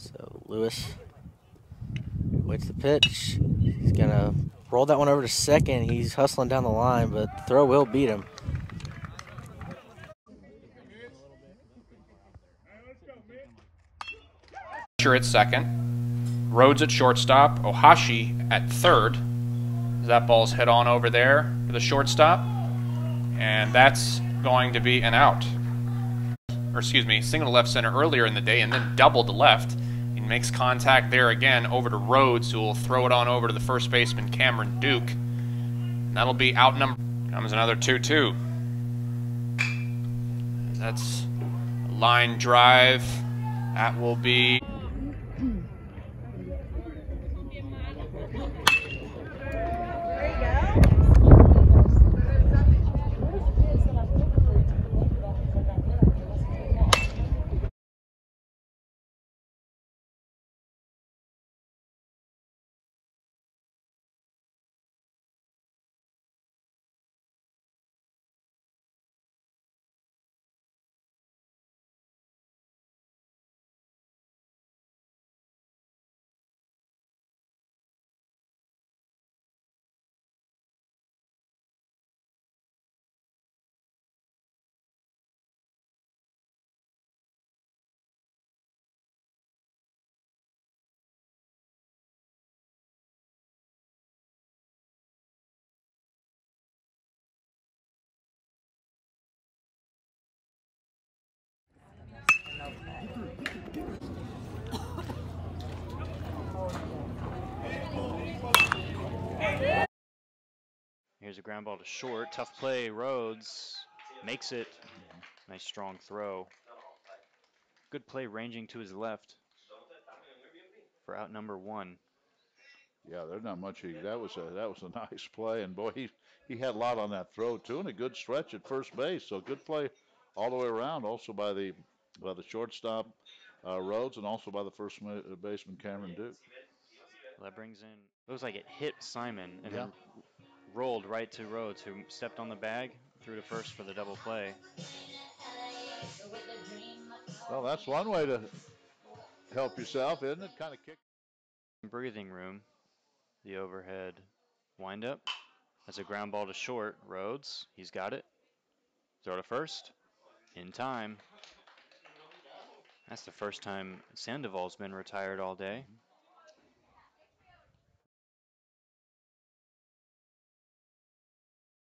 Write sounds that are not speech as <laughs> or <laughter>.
So Lewis waits the pitch. He's gonna roll that one over to second. He's hustling down the line, but the throw will beat him. Sure, at second. Rhoades at shortstop. Ohashi at third. That ball's head on over there for the shortstop. And that's going to be an out. Or excuse me, single to left center earlier in the day and then double to left. Makes contact there again over to Rhoades, who will throw it on over to the first baseman Cameron Duke. And that'll be out number. Comes another 2 2. That's a line drive. That will be. Here's a ground ball to short. Tough play. Rhoades makes it. Nice strong throw. Good play ranging to his left for out number one. Yeah, there's not much. He, that was a that was a <laughs> nice play, and boy, he he had a lot on that throw too, and a good stretch at first base. So good play all the way around. Also by the by the shortstop uh, Rhoades, and also by the first baseman Cameron Duke. Well, that brings in. Looks like it hit Simon and yeah. then rolled right to Rhoades, who stepped on the bag, threw to first for the double play. Well, that's one way to help yourself, isn't it? Kind of kick. Breathing room, the overhead windup. That's a ground ball to short. Rhoades, he's got it. Throw to first. In time. That's the first time Sandoval's been retired all day.